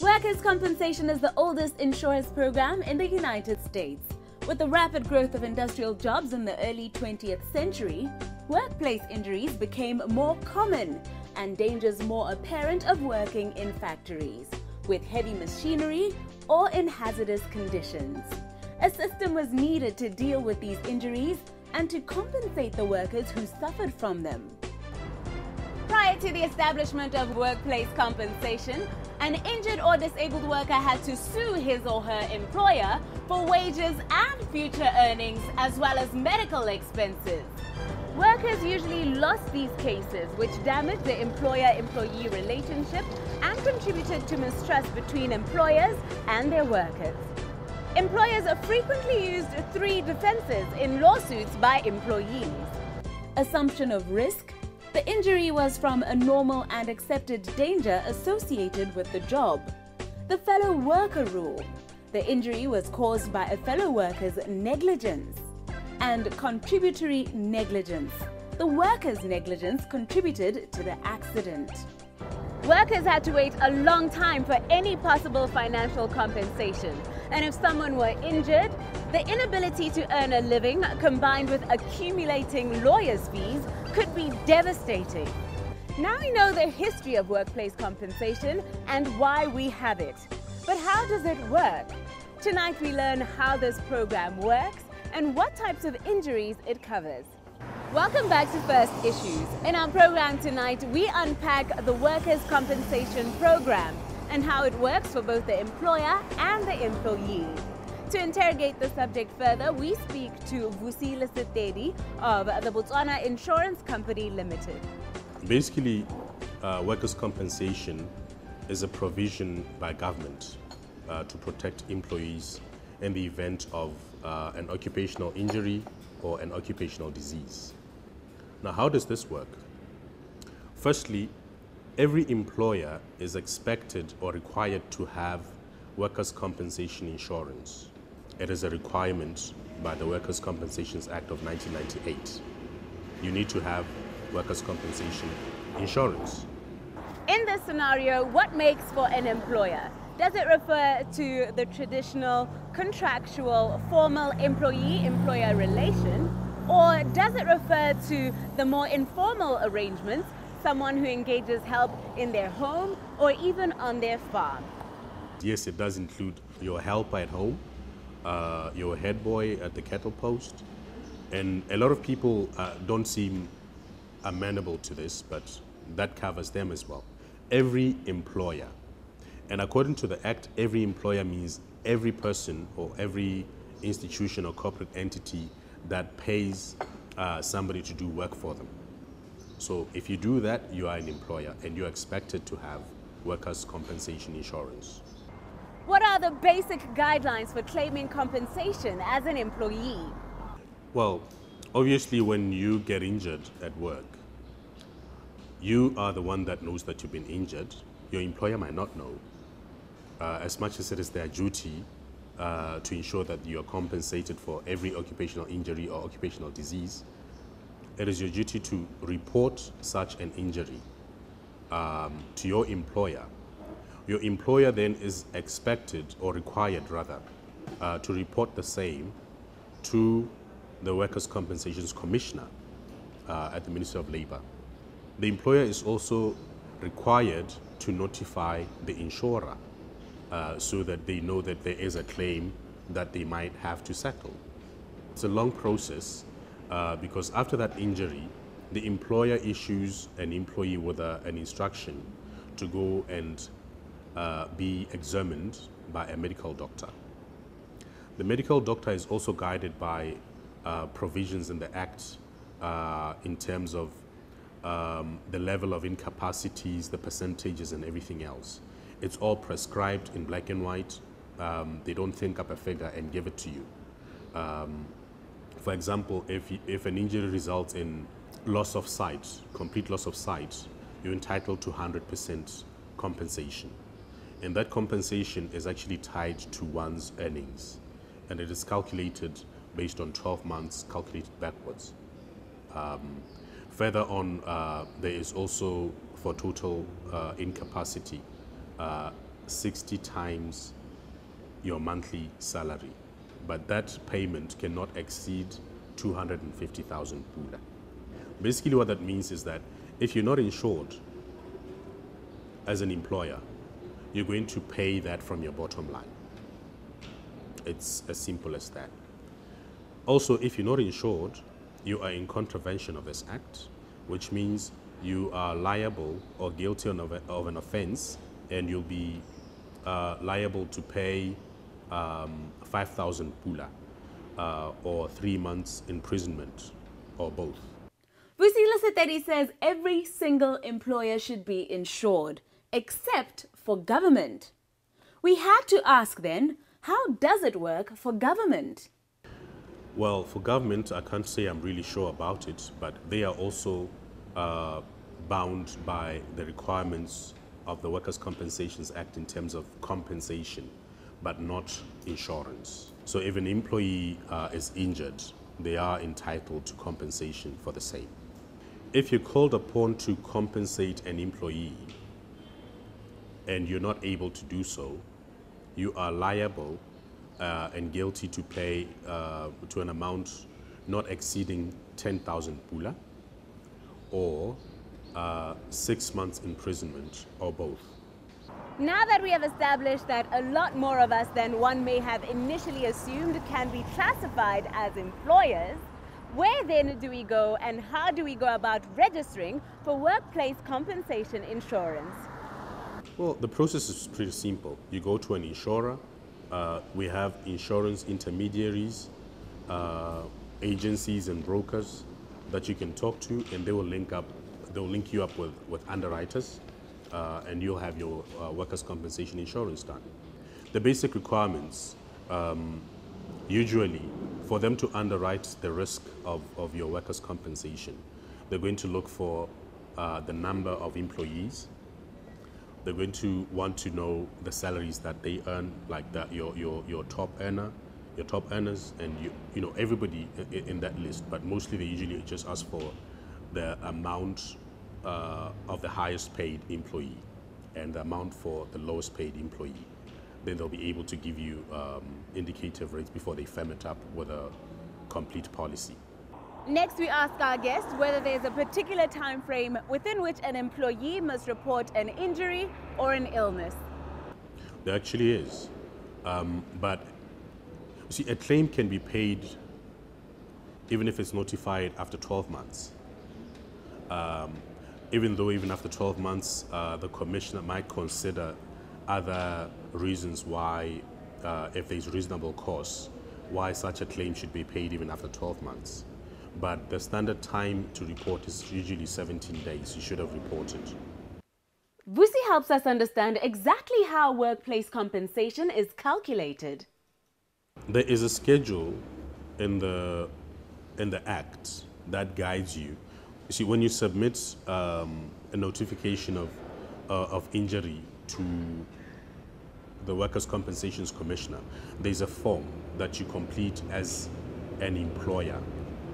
Workers' compensation is the oldest insurance program in the United States. With the rapid growth of industrial jobs in the early 20th century, workplace injuries became more common and dangers more apparent of working in factories, with heavy machinery or in hazardous conditions. A system was needed to deal with these injuries and to compensate the workers who suffered from them. Prior to the establishment of workplace compensation, an injured or disabled worker had to sue his or her employer for wages and future earnings as well as medical expenses. Workers usually lost these cases, which damaged the employer employee relationship and contributed to mistrust between employers and their workers. Employers are frequently used three defenses in lawsuits by employees assumption of risk, the injury was from a normal and accepted danger associated with the job. The fellow worker rule. The injury was caused by a fellow worker's negligence. And contributory negligence. The worker's negligence contributed to the accident. Workers had to wait a long time for any possible financial compensation. And if someone were injured, the inability to earn a living combined with accumulating lawyers' fees could be devastating. Now we know the history of workplace compensation and why we have it. But how does it work? Tonight we learn how this program works and what types of injuries it covers. Welcome back to First Issues. In our program tonight, we unpack the Workers' Compensation Program and how it works for both the employer and the employee. To interrogate the subject further, we speak to Vusile Setedi of the Botswana Insurance Company Limited. Basically, uh, workers' compensation is a provision by government uh, to protect employees in the event of uh, an occupational injury or an occupational disease. Now, how does this work? Firstly, every employer is expected or required to have workers' compensation insurance. It is a requirement by the Workers' Compensations Act of 1998. You need to have workers' compensation insurance. In this scenario, what makes for an employer? Does it refer to the traditional contractual formal employee employer relation? Or does it refer to the more informal arrangements, someone who engages help in their home or even on their farm? Yes, it does include your helper at home, uh, your head boy at the cattle post. And a lot of people uh, don't seem amenable to this, but that covers them as well. Every employer, and according to the Act, every employer means every person or every institution or corporate entity that pays uh, somebody to do work for them. So if you do that, you are an employer and you're expected to have workers' compensation insurance. What are the basic guidelines for claiming compensation as an employee? Well, obviously, when you get injured at work, you are the one that knows that you've been injured. Your employer might not know. Uh, as much as it is their duty uh, to ensure that you are compensated for every occupational injury or occupational disease, it is your duty to report such an injury um, to your employer your employer then is expected or required rather uh, to report the same to the Workers' Compensations Commissioner uh, at the Ministry of Labour. The employer is also required to notify the insurer uh, so that they know that there is a claim that they might have to settle. It's a long process uh, because after that injury, the employer issues an employee with a, an instruction to go and uh, be examined by a medical doctor. The medical doctor is also guided by uh, provisions in the Act uh, in terms of um, the level of incapacities, the percentages, and everything else. It's all prescribed in black and white. Um, they don't think up a figure and give it to you. Um, for example, if, if an injury results in loss of sight, complete loss of sight, you're entitled to 100% compensation. And that compensation is actually tied to one's earnings. And it is calculated based on 12 months calculated backwards. Um, further on, uh, there is also for total uh, incapacity, uh, 60 times your monthly salary, but that payment cannot exceed 250,000 pula. Basically, what that means is that if you're not insured as an employer, you're going to pay that from your bottom line. It's as simple as that. Also, if you're not insured, you are in contravention of this act, which means you are liable or guilty of, an offense and you'll be uh, liable to pay um, 5,000 pula uh, or three months imprisonment or both. Vusile Setedi says every single employer should be insured, except for government. We had to ask then, how does it work for government? Well, for government, I can't say I'm really sure about it, but they are also uh, bound by the requirements of the Workers' Compensations Act in terms of compensation, but not insurance. So if an employee uh, is injured, they are entitled to compensation for the same. If you're called upon to compensate an employee and you're not able to do so, you are liable uh, and guilty to pay uh, to an amount not exceeding 10,000 pula or uh, six months imprisonment or both. Now that we have established that a lot more of us than one may have initially assumed can be classified as employers, where then do we go and how do we go about registering for workplace compensation insurance? Well, the process is pretty simple. You go to an insurer, uh, we have insurance intermediaries, uh, agencies and brokers that you can talk to and they will link up, they'll link you up with, with underwriters uh, and you'll have your uh, workers' compensation insurance done. The basic requirements, um, usually for them to underwrite the risk of, of your workers' compensation, they're going to look for uh, the number of employees, they're going to want to know the salaries that they earn, like that your, your, your top earner, your top earners, and you, you know everybody in, that list. But mostly they usually just ask for the amount uh, of the highest paid employee and the amount for the lowest paid employee. Then they'll be able to give you um, indicative rates before they firm it up with a complete policy. Next, we ask our guests whether there's a particular time frame within which an employee must report an injury or an illness. There actually is. Um, but see, a claim can be paid even if it's notified after 12 months. Um, even though even after 12 months, uh, the commissioner might consider other reasons why, uh, if there's reasonable cause, why such a claim should be paid even after 12 months but the standard time to report is usually 17 days. You should have reported. Vusi helps us understand exactly how workplace compensation is calculated. There is a schedule in the, in the Act that guides you. You see, when you submit um, a notification of, uh, of injury to the Workers' Compensations Commissioner, there's a form that you complete as an employer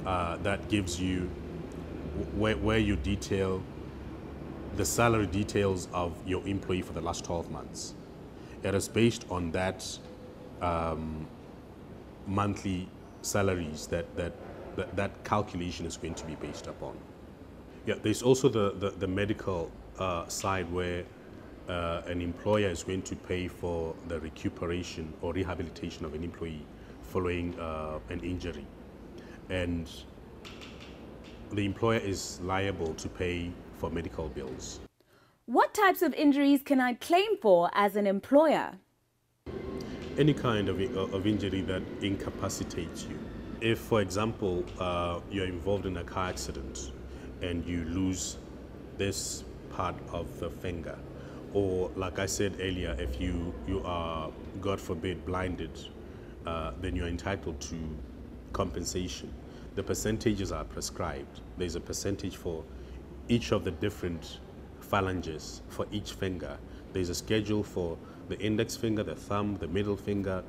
uh, that gives you where, where you detail the salary details of your employee for the last 12 months. It is based on that um, monthly salaries that, that, that, that calculation is going to be based upon. Yeah, there's also the, the, the medical uh, side where uh, an employer is going to pay for the recuperation or rehabilitation of an employee following uh, an injury and the employer is liable to pay for medical bills. What types of injuries can I claim for as an employer? Any kind of, of injury that incapacitates you. If, for example, uh, you're involved in a car accident and you lose this part of the finger, or like I said earlier, if you, you are, God forbid, blinded, uh, then you're entitled to compensation. The percentages are prescribed. There's a percentage for each of the different phalanges for each finger. There's a schedule for the index finger, the thumb, the middle finger,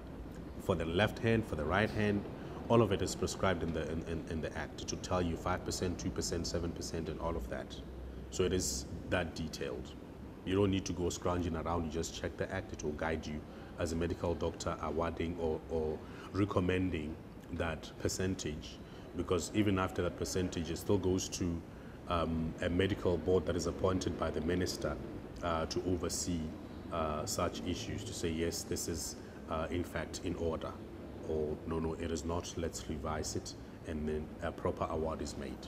for the left hand, for the right hand. All of it is prescribed in the, in, in, in the Act to tell you 5%, 2%, 7%, and all of that. So it is that detailed. You don't need to go scrounging around. You just check the act. It will guide you as a medical doctor awarding or, or recommending that percentage because even after that percentage, it still goes to um, a medical board that is appointed by the minister uh, to oversee uh, such issues to say, yes, this is uh, in fact in order, or no, no, it is not, let's revise it, and then a proper award is made.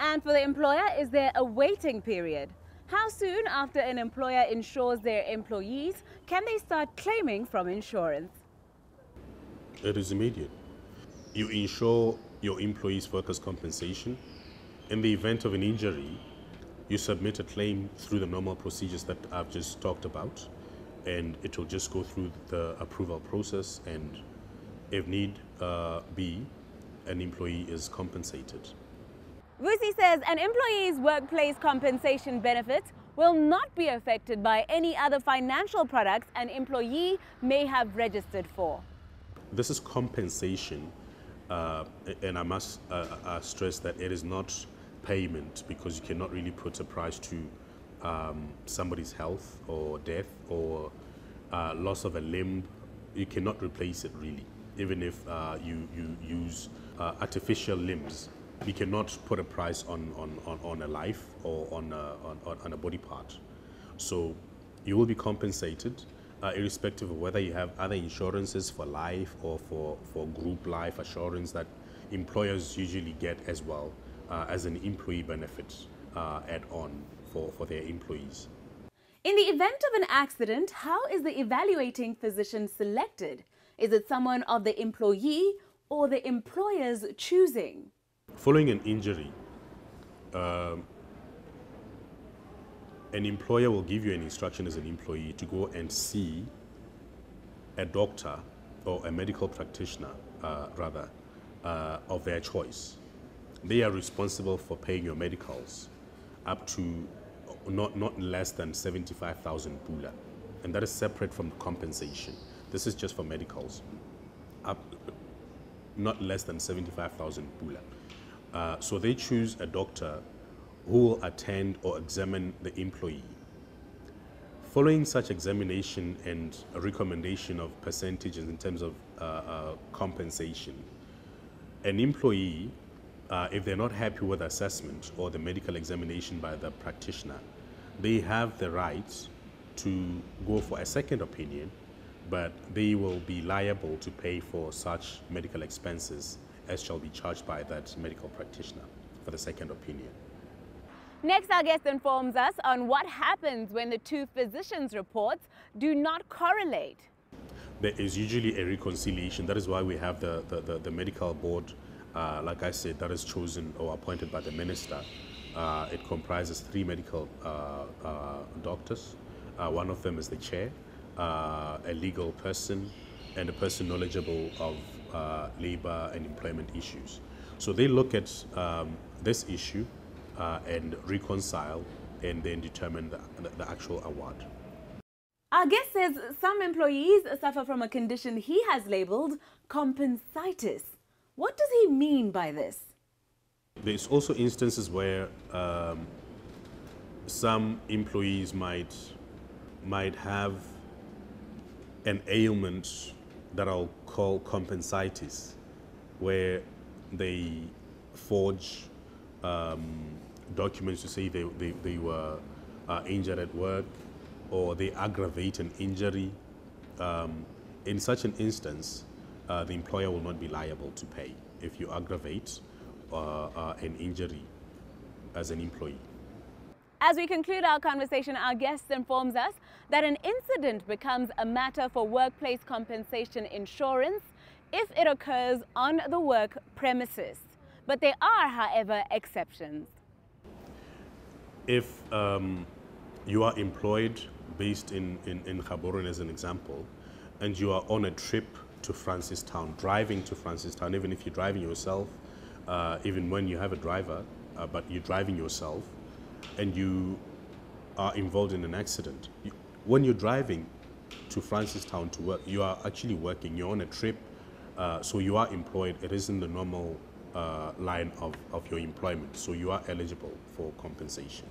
And for the employer, is there a waiting period? How soon after an employer insures their employees can they start claiming from insurance? It is immediate. You insure your employees' workers' compensation. In the event of an injury, you submit a claim through the normal procedures that I've just talked about, and it will just go through the approval process, and if need uh, be, an employee is compensated. Vusi says an employee's workplace compensation benefits will not be affected by any other financial products an employee may have registered for. This is compensation, uh, and I must uh, uh, stress that it is not payment because you cannot really put a price to um, somebody's health or death or uh, loss of a limb. You cannot replace it really, even if uh, you, you use uh, artificial limbs. You cannot put a price on, on, on, on a life or on a, on, on a body part. So you will be compensated uh, irrespective of whether you have other insurances for life or for, for group life assurance that employers usually get as well uh, as an employee benefit uh, add-on for, for their employees. In the event of an accident, how is the evaluating physician selected? Is it someone of the employee or the employer's choosing? Following an injury, um, an employer will give you an instruction as an employee to go and see a doctor or a medical practitioner, uh, rather, uh, of their choice. They are responsible for paying your medicals up to not, not less than 75,000 pula. And that is separate from compensation. This is just for medicals. Up, not less than 75,000 pula. Uh, so they choose a doctor who will attend or examine the employee. Following such examination and recommendation of percentages in terms of uh, uh, compensation, an employee uh, if they're not happy with the assessment or the medical examination by the practitioner, they have the right to go for a second opinion, but they will be liable to pay for such medical expenses as shall be charged by that medical practitioner for the second opinion. Next, our guest informs us on what happens when the two physicians' reports do not correlate. There is usually a reconciliation. That is why we have the, the, the, the medical board uh, like I said, that is chosen or appointed by the minister. Uh, it comprises three medical uh, uh doctors. Uh, one of them is the chair, uh, a legal person, and a person knowledgeable of labor and employment issues. So they look at um, this issue and reconcile and then determine the, the, the actual award. Our guest says some employees suffer from a condition he has labeled compensitis. What does he mean by this? There's also instances where um, some employees might might have an ailment that I'll call compensitis, where they forge um, documents to say they, they, they were uh, injured at work or they aggravate an injury. Um, in such an instance, uh, the employer will not be liable to pay if you aggravate uh, uh, an injury as an employee. As we conclude our conversation, our guest informs us that an incident becomes a matter for workplace compensation insurance if it occurs on the work premises. But there are, however, exceptions. If um, you are employed based in, in, in Gaborone, as an example, and you are on a trip to Francistown, driving to Francistown, even if you're driving yourself, uh, even when you have a driver, uh, but you're driving yourself and you are involved in an accident. You, when you're driving to Francistown to work, you are actually working, you're on a trip, uh, so you are employed. It isn't the normal uh, line of, of your employment, so you are eligible for compensation.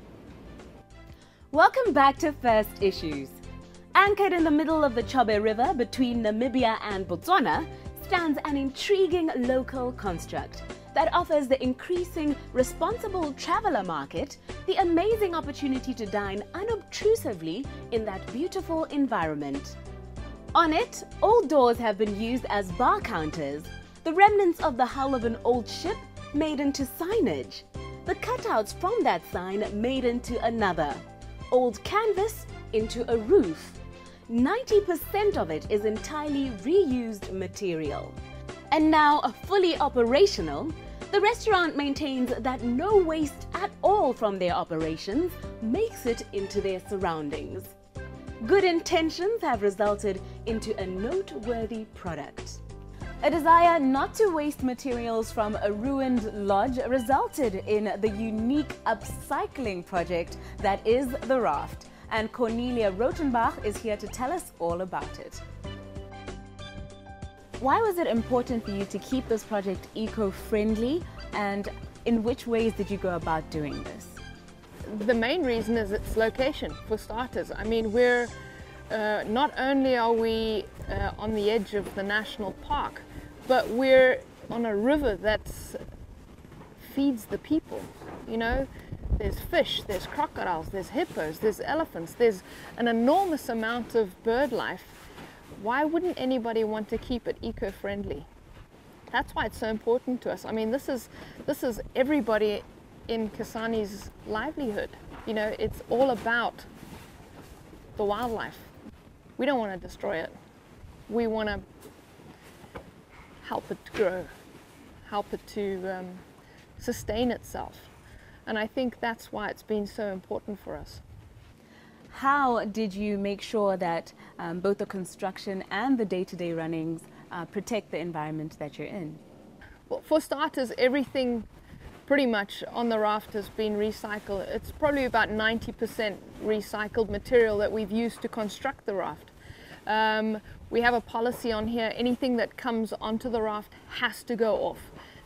Welcome back to First Issues. Anchored in the middle of the Chobe River between Namibia and Botswana stands an intriguing local construct that offers the increasing responsible traveler market the amazing opportunity to dine unobtrusively in that beautiful environment. On it, old doors have been used as bar counters, the remnants of the hull of an old ship made into signage, the cutouts from that sign made into another, old canvas into a roof. 90% of it is entirely reused material. And now, fully operational, the restaurant maintains that no waste at all from their operations makes it into their surroundings. Good intentions have resulted into a noteworthy product. A desire not to waste materials from a ruined lodge resulted in the unique upcycling project that is the raft. And Cornelia Rotenbach is here to tell us all about it. Why was it important for you to keep this project eco-friendly and in which ways did you go about doing this? The main reason is its location, for starters. I mean, we're uh, not only are we uh, on the edge of the national park, but we're on a river that feeds the people. You know, there's fish, there's crocodiles, there's hippos, there's elephants, there's an enormous amount of bird life why wouldn't anybody want to keep it eco-friendly? That's why it's so important to us. I mean, this is this is everybody in Kasane's livelihood. You know, it's all about the wildlife. We don't want to destroy it. We want to help it grow, help it to um, sustain itself. And I think that's why it's been so important for us. How did you make sure that um, both the construction and the day-to-day runnings uh, protect the environment that you're in? Well, for starters, everything pretty much on the raft has been recycled. It's probably about 90% recycled material that we've used to construct the raft. Um, we have a policy on here, anything that comes onto the raft has to go off.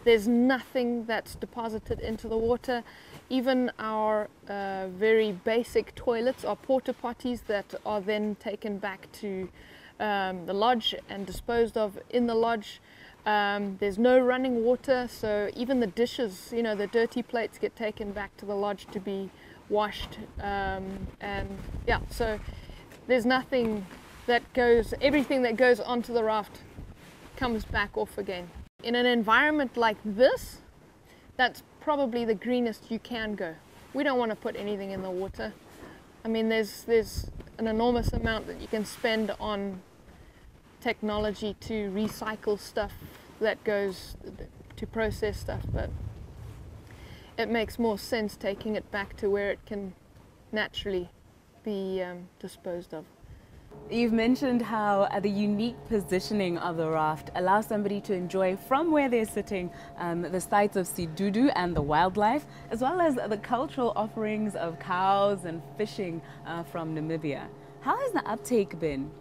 There's nothing that's deposited into the water. Even our uh, very basic toilets are porta potties that are then taken back to um, the lodge and disposed of in the lodge. Um, there's no running water, so even the dishes, you know, the dirty plates get taken back to the lodge to be washed. Um, and yeah, so there's nothing that goes, everything that goes onto the raft comes back off again. In an environment like this, that's probably the greenest you can go. We don't want to put anything in the water. I mean, there's, there's an enormous amount that you can spend on technology to recycle stuff that goes to process stuff, but it makes more sense taking it back to where it can naturally be um, disposed of. You've mentioned how uh, the unique positioning of the raft allows somebody to enjoy from where they're sitting um, the sights of Sedudu and the wildlife, as well as the cultural offerings of cows and fishing uh, from Namibia. How has the uptake been?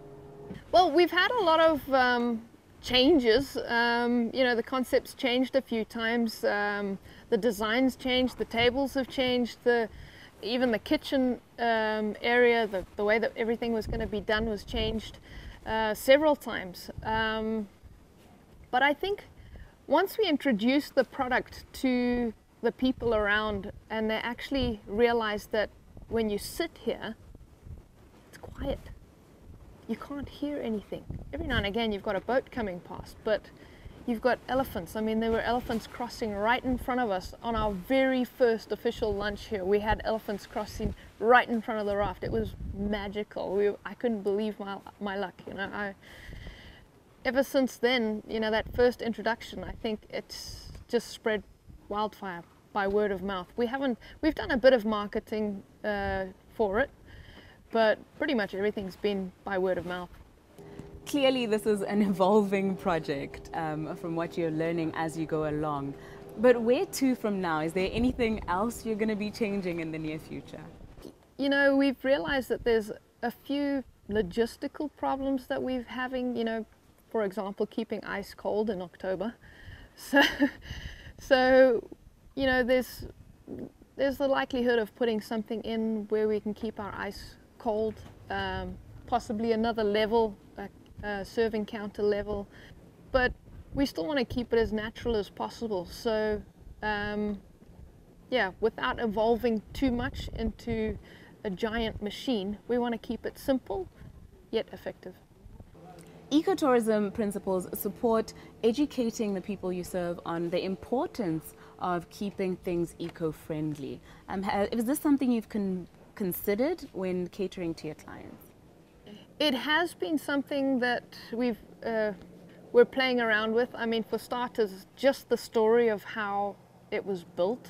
Well, we've had a lot of um, changes. Um, you know, the concept's changed a few times. Um, the designs changed, the tables have changed, the even the kitchen um, area, the, the way that everything was going to be done was changed uh, several times. Um, but I think once we introduced the product to the people around and they actually realized that when you sit here, it's quiet. You can't hear anything. Every now and again you've got a boat coming past, but You've got elephants. I mean, there were elephants crossing right in front of us on our very first official lunch here. We had elephants crossing right in front of the raft. It was magical. We, I couldn't believe my, my luck. You know, I, ever since then, you know, that first introduction, I think it's just spread wildfire by word of mouth. We haven't, we've done a bit of marketing uh, for it, but pretty much everything's been by word of mouth clearly this is an evolving project um, from what you're learning as you go along. But where to from now? Is there anything else you're going to be changing in the near future? You know, we've realized that there's a few logistical problems that we're having, you know, for example, keeping ice cold in October. So, so you know, there's there's the likelihood of putting something in where we can keep our ice cold, um, possibly another level, serving counter level, but we still want to keep it as natural as possible. So, um, yeah, without evolving too much into a giant machine, we want to keep it simple yet effective. Ecotourism principles support educating the people you serve on the importance of keeping things eco-friendly. Um, is this something you've con considered when catering to your clients? It has been something that we've uh, we're playing around with. I mean, for starters, just the story of how it was built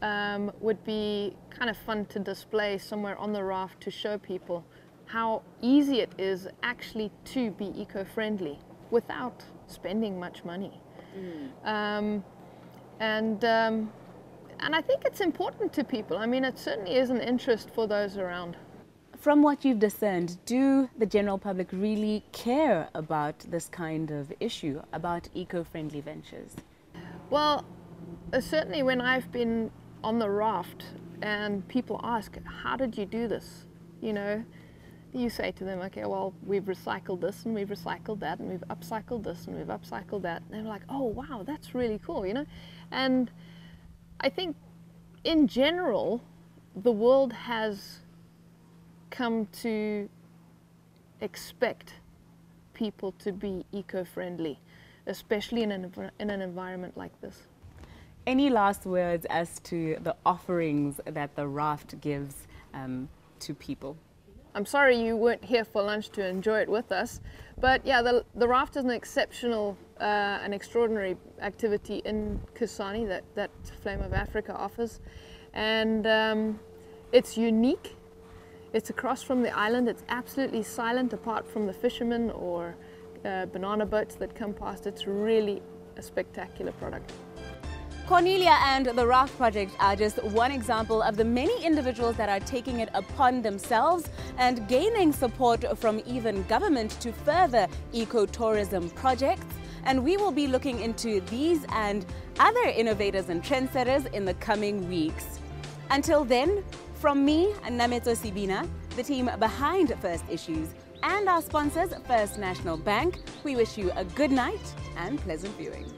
um, would be kind of fun to display somewhere on the raft to show people how easy it is actually to be eco-friendly without spending much money. Mm. Um, and um, and I think it's important to people. I mean, it certainly is an interest for those around. From what you've discerned, do the general public really care about this kind of issue, about eco-friendly ventures? Well, uh, certainly when I've been on the raft and people ask, how did you do this? You know, you say to them, okay, well, we've recycled this and we've recycled that and we've upcycled this and we've upcycled that. And they're like, oh, wow, that's really cool, you know? And I think in general, the world has come to expect people to be eco-friendly, especially in an, in an environment like this. Any last words as to the offerings that the raft gives um, to people? I'm sorry you weren't here for lunch to enjoy it with us. But yeah, the, the raft is an exceptional uh, and extraordinary activity in Kasane that, that Flame of Africa offers. And um, it's unique. It's across from the island. It's absolutely silent apart from the fishermen or uh, banana boats that come past. It's really a spectacular product. Cornelia and the Raft Project are just one example of the many individuals that are taking it upon themselves and gaining support from even government to further ecotourism projects. And we will be looking into these and other innovators and trendsetters in the coming weeks. Until then, from me, Nameto Sibina, the team behind First Issues, and our sponsors, First National Bank, we wish you a good night and pleasant viewing.